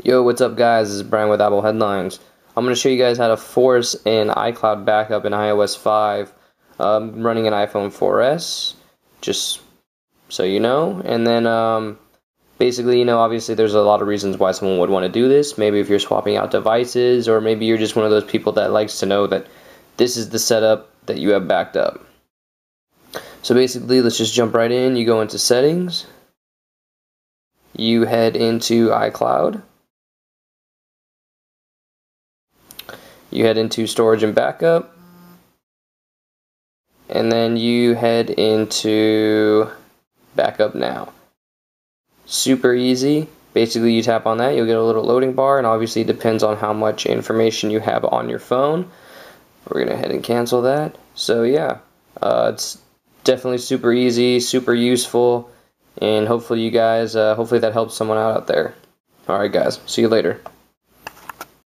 Yo, what's up guys? This is Brian with Apple Headlines. I'm going to show you guys how to force an iCloud backup in iOS 5 um, running an iPhone 4S, just so you know. And then um, basically, you know, obviously there's a lot of reasons why someone would want to do this. Maybe if you're swapping out devices, or maybe you're just one of those people that likes to know that this is the setup that you have backed up. So basically, let's just jump right in. You go into settings, you head into iCloud you head into storage and backup. And then you head into backup now. Super easy. Basically you tap on that you'll get a little loading bar and obviously it depends on how much information you have on your phone. We're gonna head and cancel that. So yeah uh, it's definitely super easy super useful and hopefully you guys uh, hopefully that helps someone out out there. Alright guys see you later